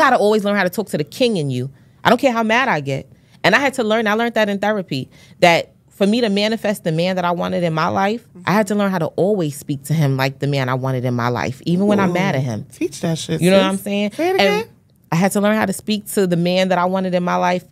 got to always learn how to talk to the king in you. I don't care how mad I get. And I had to learn, I learned that in therapy, that for me to manifest the man that I wanted in my life, I had to learn how to always speak to him like the man I wanted in my life, even when I'm mad at him. Teach that shit. You know sis. what I'm saying? Say it And. I had to learn how to speak to the man that I wanted in my life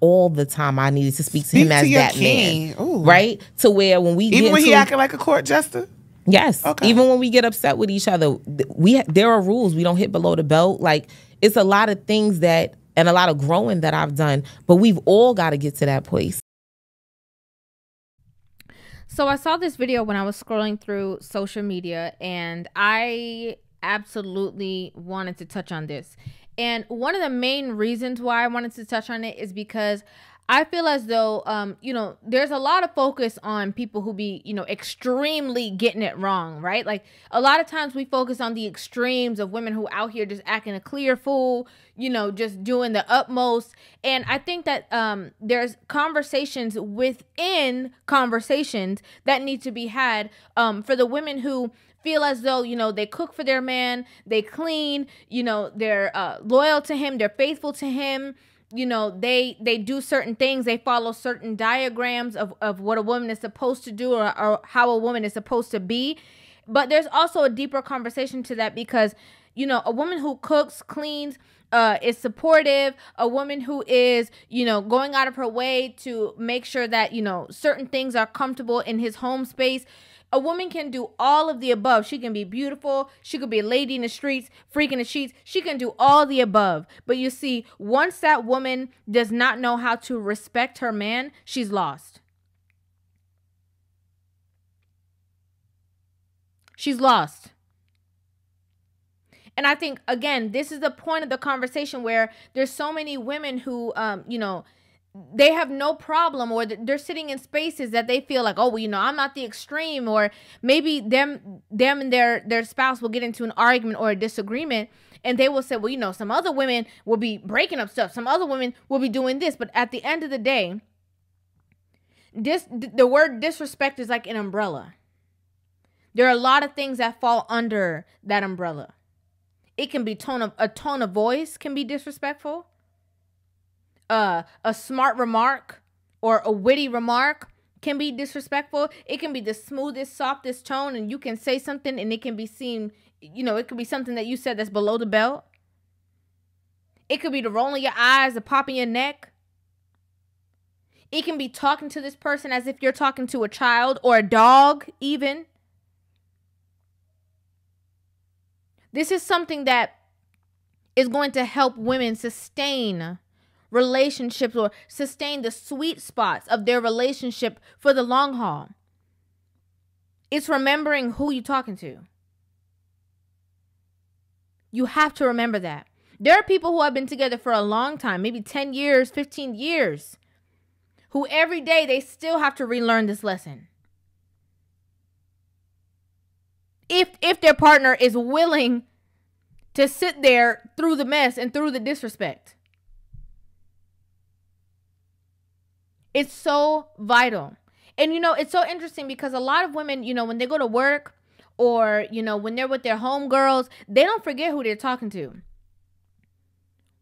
all the time. I needed to speak to Speak him as to that king. man. Ooh. Right? To where when we Even get when he acting like a court jester. Yes. Okay. Even when we get upset with each other, we there are rules. We don't hit below the belt. Like it's a lot of things that and a lot of growing that I've done, but we've all got to get to that place. So I saw this video when I was scrolling through social media and I absolutely wanted to touch on this. And one of the main reasons why I wanted to touch on it is because I feel as though um you know there's a lot of focus on people who be you know extremely getting it wrong right? Like a lot of times we focus on the extremes of women who out here just acting a clear fool you know just doing the utmost. And I think that um there's conversations within conversations that need to be had um for the women who feel as though you know they cook for their man they clean you know they're uh, loyal to him they're faithful to him you know they they do certain things. They follow certain diagrams of, of what a woman is supposed to do or, or how a woman is supposed to be. But there's also a deeper conversation to that because you know a woman who cooks cleans uh, is supportive a woman who is you know going out of her way to make sure that you know certain things are comfortable in his home space a woman can do all of the above. She can be beautiful. She could be a lady in the streets, freaking the sheets. She can do all the above. But you see, once that woman does not know how to respect her man, she's lost. She's lost. And I think again, this is the point of the conversation where there's so many women who um, you know, they have no problem or they're sitting in spaces that they feel like oh well you know i'm not the extreme or maybe them them and their their spouse will get into an argument or a disagreement and they will say well you know some other women will be breaking up stuff. Some other women will be doing this. But at the end of the day this the word disrespect is like an umbrella. There are a lot of things that fall under that umbrella it can be tone of a tone of voice can be disrespectful uh, a smart remark or a witty remark can be disrespectful. It can be the smoothest, softest tone, and you can say something and it can be seen, you know, it could be something that you said that's below the belt. It could be the rolling your eyes, the popping your neck. It can be talking to this person as if you're talking to a child or a dog, even. This is something that is going to help women sustain relationships or sustain the sweet spots of their relationship for the long haul. It's remembering who you're talking to. You have to remember that. There are people who have been together for a long time, maybe 10 years, 15 years, who every day they still have to relearn this lesson. If if their partner is willing to sit there through the mess and through the disrespect. It's so vital. And you know, it's so interesting because a lot of women, you know, when they go to work or, you know, when they're with their homegirls, they don't forget who they're talking to.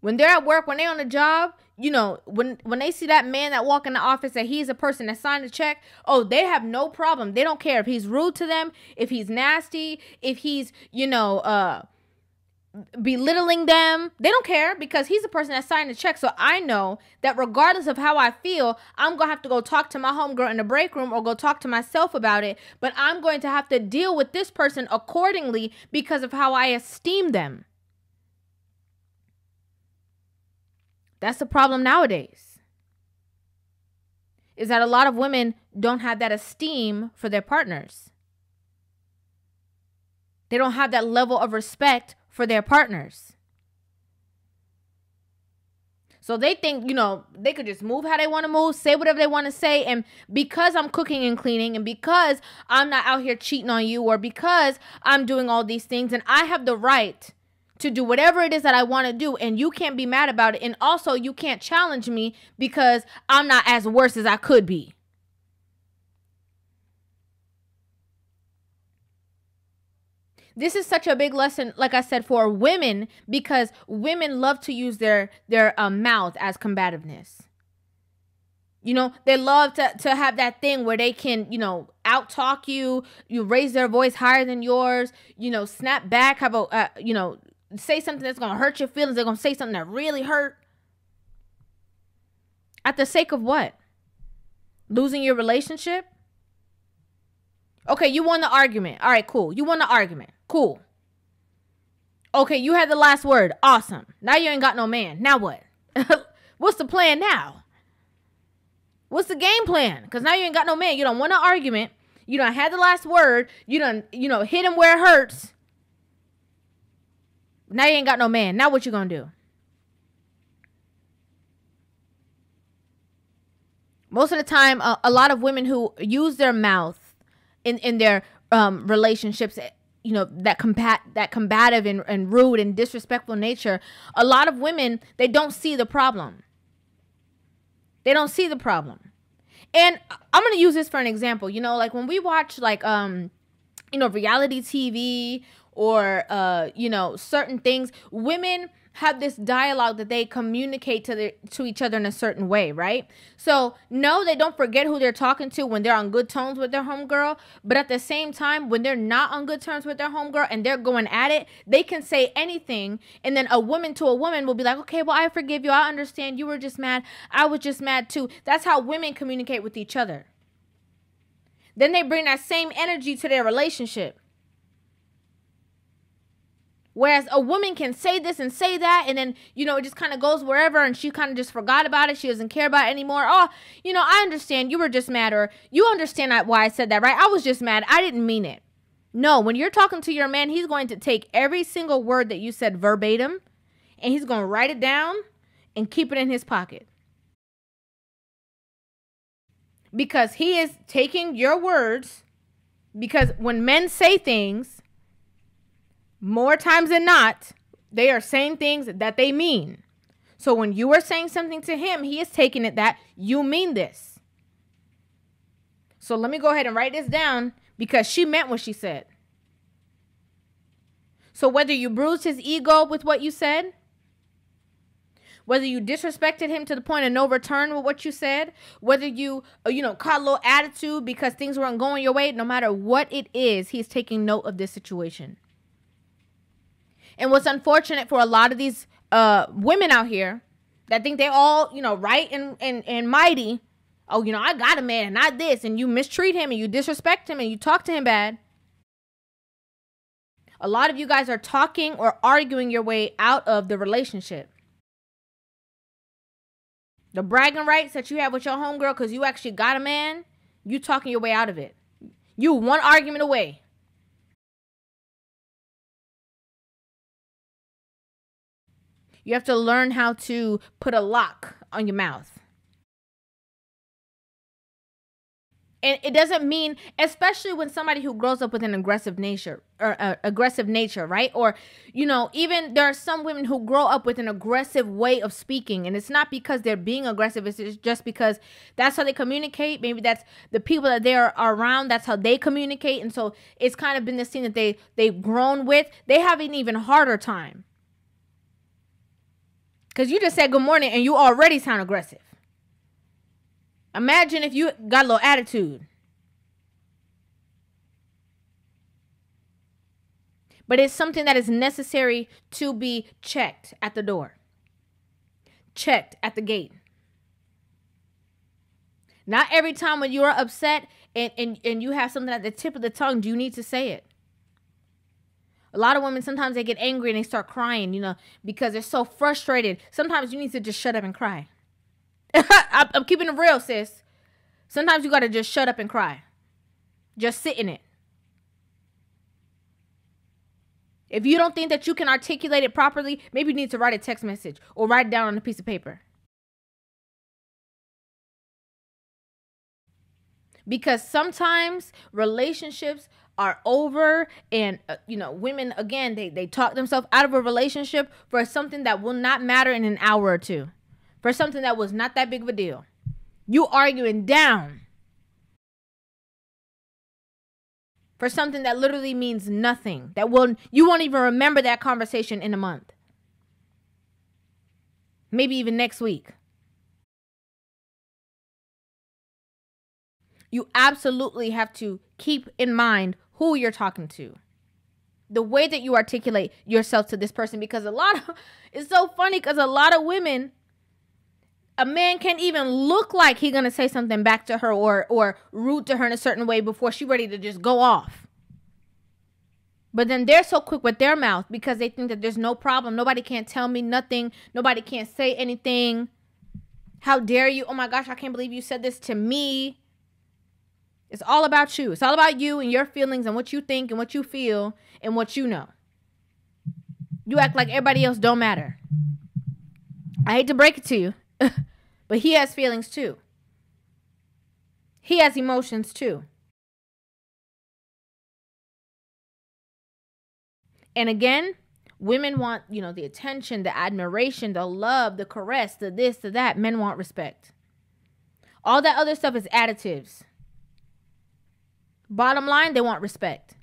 When they're at work, when they're on the job, you know, when when they see that man that walk in the office that he's a person that signed a check, oh, they have no problem. They don't care if he's rude to them, if he's nasty, if he's, you know, uh belittling them. They don't care because he's the person that signed the check. So I know that regardless of how I feel, I'm going to have to go talk to my homegirl in the break room or go talk to myself about it. But I'm going to have to deal with this person accordingly because of how I esteem them. That's the problem nowadays. Is that a lot of women don't have that esteem for their partners. They don't have that level of respect for their partners. So they think, you know, they could just move how they want to move, say whatever they want to say. And because I'm cooking and cleaning, and because I'm not out here cheating on you, or because I'm doing all these things, and I have the right to do whatever it is that I want to do, and you can't be mad about it. And also, you can't challenge me because I'm not as worse as I could be. this is such a big lesson like i said for women because women love to use their their um, mouth as combativeness you know they love to, to have that thing where they can you know out talk you you raise their voice higher than yours you know snap back have a uh, you know say something that's gonna hurt your feelings they're gonna say something that really hurt at the sake of what losing your relationship Okay, you won the argument. All right, cool. You won the argument. Cool. Okay, you had the last word. Awesome. Now you ain't got no man. Now what? What's the plan now? What's the game plan? Because now you ain't got no man. You don't want an argument. You don't had the last word. You don't, you know, hit him where it hurts. Now you ain't got no man. Now what you gonna do? Most of the time, a lot of women who use their mouth in in their um, relationships you know that combat that combative and, and rude and disrespectful nature a lot of women they don't see the problem they don't see the problem and i'm to use this for an example you know like when we watch like um you know reality tv or uh you know certain things women have this dialogue that they communicate to the to each other in a certain way, right? So no, they don't forget who they're talking to when they're on good terms with their homegirl, but at the same time, when they're not on good terms with their homegirl and they're going at it, they can say anything, and then a woman to a woman will be like, "Okay, well, I forgive you. I understand. You were just mad. I was just mad too." That's how women communicate with each other. Then they bring that same energy to their relationship. Whereas a woman can say this and say that, and then, you know, it just kind of goes wherever, and she kind of just forgot about it. She doesn't care about it anymore. Oh, you know, I understand you were just mad, or you understand why I said that, right? I was just mad. I didn't mean it. No, when you're talking to your man, he's going to take every single word that you said verbatim, and he's going to write it down and keep it in his pocket. Because he is taking your words, because when men say things, more times than not, they are saying things that they mean. So when you are saying something to him, he is taking it that you mean this. So let me go ahead and write this down because she meant what she said. So whether you bruised his ego with what you said, whether you disrespected him to the point of no return with what you said, whether you, uh, you know, caught a little attitude because things weren't going your way, no matter what it is, he's taking note of this situation. And what's unfortunate for a lot of these uh, women out here that think they're all, you know, right and, and, and mighty. Oh, you know, I got a man, and not this. And you mistreat him and you disrespect him and you talk to him bad. A lot of you guys are talking or arguing your way out of the relationship. The bragging rights that you have with your homegirl because you actually got a man, you talking your way out of it. You one argument away. You have to learn how to put a lock on your mouth. And it doesn't mean, especially when somebody who grows up with an aggressive nature or uh, aggressive nature, right? Or, you know, even there are some women who grow up with an aggressive way of speaking, and it's not because they're being aggressive. It's just because that's how they communicate. Maybe that's the people that they are around. That's how they communicate, and so it's kind of been this thing that they they've grown with. They have an even harder time because you just said good morning and you already sound aggressive. Imagine if you got a little attitude. But it's something that is necessary to be checked at the door, checked at the gate. Not every time when you're upset and, and, and you have something at the tip of the tongue, do you need to say it. A lot of women sometimes they get angry and they start crying, you know, because they're so frustrated. Sometimes you need to just shut up and cry. I'm keeping it real, sis. Sometimes you got to just shut up and cry. Just sit in it. If you don't think that you can articulate it properly, maybe you need to write a text message or write it down on a piece of paper. Because sometimes relationships are over and uh, you know women again they they talk themselves out of a relationship for something that will not matter in an hour or two for something that was not that big of a deal you arguing down for something that literally means nothing. That will you won't even remember that conversation in a month. Maybe even next week. You absolutely have to keep in mind who you're talking to. The way that you articulate yourself to this person because a lot of it's so funny cuz a lot of women a man can't even look like he gonna say something back to her or or rude to her in a certain way before she ready to just go off. But then they're so quick with their mouth because they think that there's no problem. Nobody can't tell me nothing. Nobody can't say anything. How dare you? Oh my gosh, I can't believe you said this to me. It's all about you. It's all about you and your feelings and what you think and what you feel and what you know. You act like everybody else don't matter. I hate to break it to you. but he has feelings too. He has emotions too. And again, women want, you know, the attention, the admiration, the love, the caress, the this, the that. Men want respect. All that other stuff is additives. Bottom line, they want respect.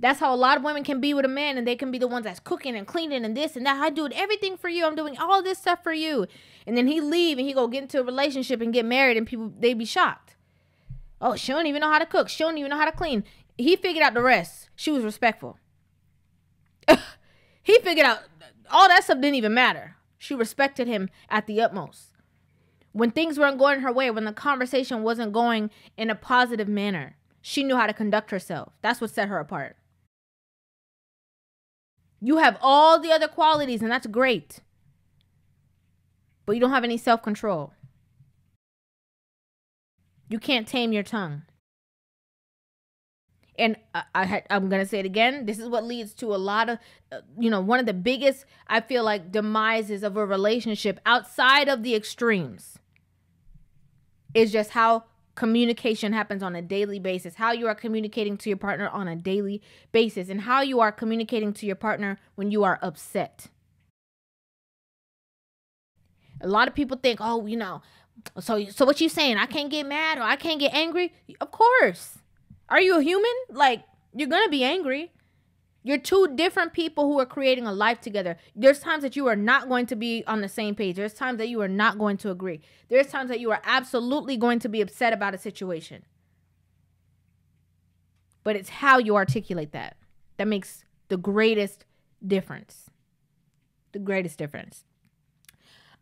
That's how a lot of women can be with a man, and they can be the ones that's cooking and cleaning and this and that. I do everything for you. I'm doing all this stuff for you. And then he leave and he go get into a relationship and get married, and people they be shocked. Oh, she don't even know how to cook. She don't even know how to clean. He figured out the rest. She was respectful. he figured out all that stuff didn't even matter. She respected him at the utmost. When things weren't going her way, when the conversation wasn't going in a positive manner, she knew how to conduct herself. That's what set her apart. You have all the other qualities, and that's great. But you don't have any self control. You can't tame your tongue. And I, I am gonna say it again. This is what leads to a lot of, uh, you know, one of the biggest I feel like demises of a relationship outside of the extremes. Is just how communication happens on a daily basis, how you are communicating to your partner on a daily basis, and how you are communicating to your partner when you are upset. A lot of people think, oh, you know, so so what you saying? I can't get mad or I can't get angry? Of course. Are you a human? Like you're gonna be angry. You're two different people who are creating a life together. There's times that you are not going to be on the same page. There's times that you are not going to agree. There's times that you are absolutely going to be upset about a situation. But it's how you articulate that that makes the greatest difference. The greatest difference.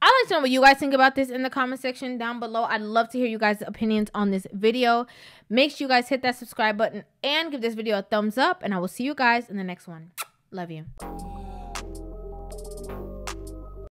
I'd like to know what you guys think about this in the comment section down below. I'd love to hear you guys' opinions on this video. Make sure you guys hit that subscribe button and give this video a thumbs up. And I will see you guys in the next one. Love you.